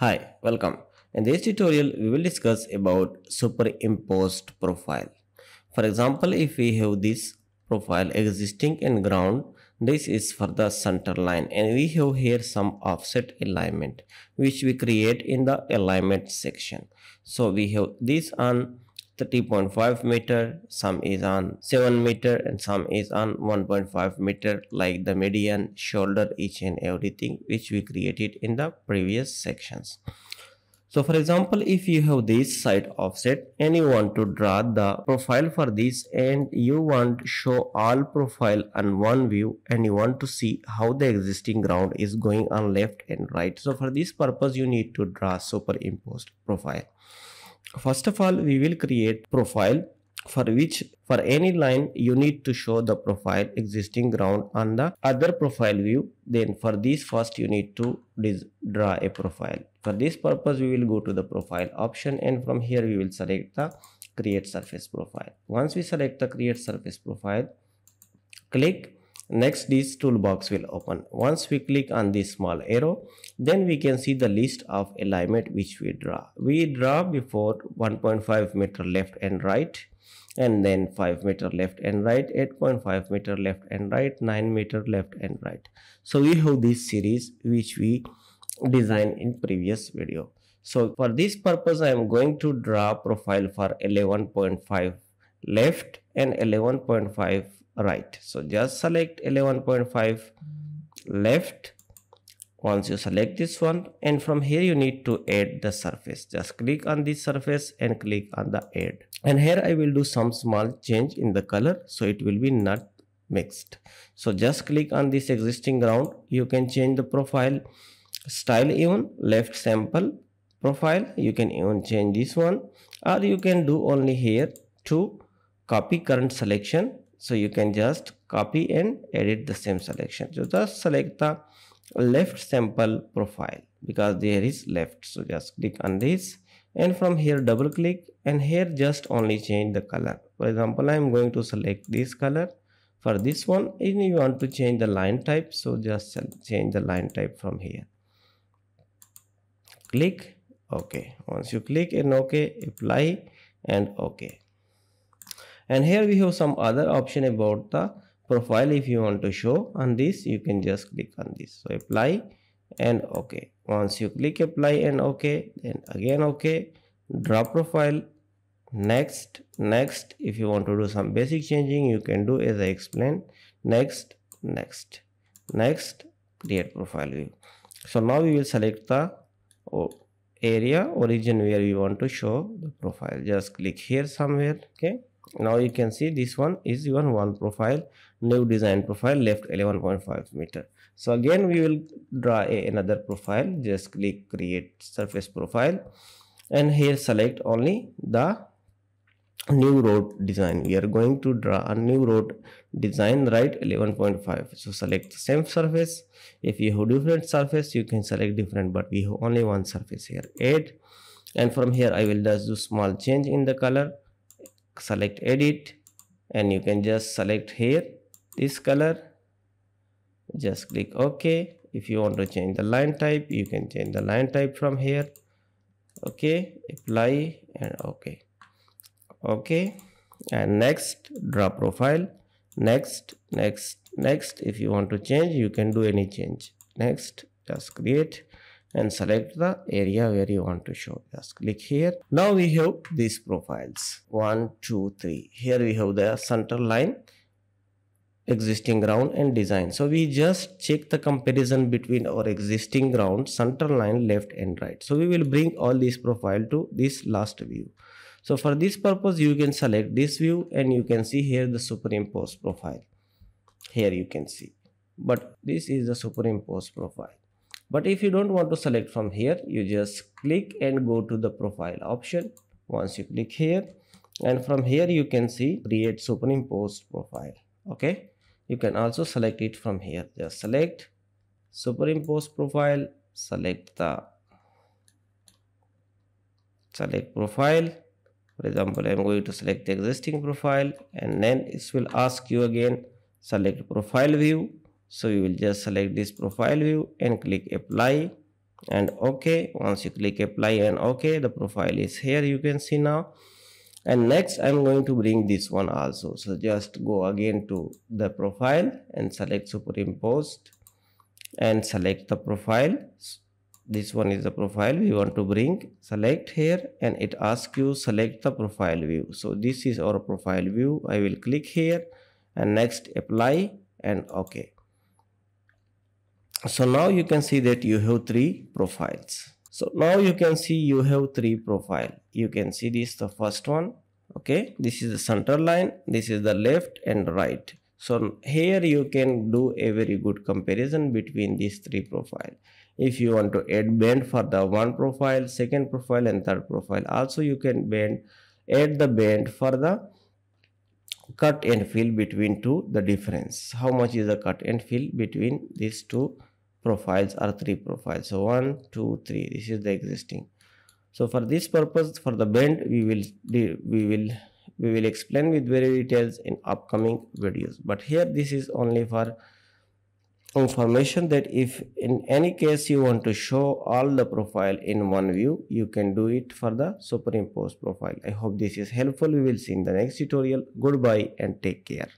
Hi, welcome. In this tutorial, we will discuss about superimposed profile. For example, if we have this profile existing in ground, this is for the center line and we have here some offset alignment which we create in the alignment section. So we have this on 30.5 meter some is on 7 meter and some is on 1.5 meter like the median shoulder each and everything which we created in the previous sections. So for example if you have this side offset and you want to draw the profile for this and you want to show all profile on one view and you want to see how the existing ground is going on left and right. So for this purpose you need to draw superimposed profile First of all, we will create profile for which for any line you need to show the profile existing ground on the other profile view. Then for this first you need to draw a profile. For this purpose we will go to the profile option and from here we will select the create surface profile. Once we select the create surface profile, click Next this toolbox will open. Once we click on this small arrow, then we can see the list of alignment which we draw. We draw before 1.5 meter left and right and then 5 meter left and right, 8.5 meter left and right, 9 meter left and right. So we have this series which we designed in previous video. So for this purpose I am going to draw profile for 11.5 left and 11.5 right. So just select 11.5 left. Once you select this one and from here you need to add the surface. Just click on this surface and click on the add. And here i will do some small change in the color so it will be not mixed. So just click on this existing ground. You can change the profile style even left sample profile. You can even change this one. Or you can do only here to copy current selection so you can just copy and edit the same selection. So just select the left sample profile because there is left. So just click on this and from here double click and here just only change the color. For example i am going to select this color. For this one and you want to change the line type so just change the line type from here. Click ok once you click and ok apply and ok and here we have some other option about the profile if you want to show. On this you can just click on this. So apply and okay once you click apply and okay then again okay draw profile. Next next. If you want to do some basic changing you can do as i explained. Next next. Next create profile view. So now we will select the area origin where we want to show the profile. Just click here somewhere. Okay now you can see this one is even one profile new design profile left 11.5 meter. So again we will draw a, another profile. Just click create surface profile. And here select only the new road design. We are going to draw a new road design right 11.5 so select the same surface. If you have different surface you can select different but we have only one surface here add and from here i will just do small change in the color select edit and you can just select here this color. Just click ok. If you want to change the line type you can change the line type from here. Okay apply and okay okay and next draw profile. Next next next. If you want to change you can do any change. Next just create and select the area where you want to show. Just click here. Now we have these profiles. One two three. Here we have the center line existing ground and design. So we just check the comparison between our existing ground center line left and right. So we will bring all these profile to this last view. So for this purpose you can select this view and you can see here the superimposed profile. Here you can see. But this is the superimposed profile but if you don't want to select from here you just click and go to the profile option. Once you click here and from here you can see create superimposed profile okay? You can also select it from here. Just select superimposed profile select the select profile. For example i'm going to select the existing profile and then it will ask you again select profile view so you will just select this profile view and click apply. And ok once you click apply and ok the profile is here you can see now. And next i'm going to bring this one also. So just go again to the profile and select superimposed and select the profile. This one is the profile we want to bring. Select here and it asks you select the profile view. So this is our profile view. I will click here and next apply and ok so now you can see that you have three profiles. So now you can see you have three profile. You can see this the first one okay? This is the center line this is the left and right. So here you can do a very good comparison between these three profile if you want to add band for the one profile second profile and third profile also you can bend add the band for the cut and fill between two the difference. How much is the cut and fill between these two profiles or three profiles. So one two three this is the existing. So for this purpose for the bend we will we will we will explain with very details in upcoming videos. But here this is only for information that if in any case you want to show all the profile in one view you can do it for the superimposed profile. I hope this is helpful. We will see in the next tutorial. Goodbye and take care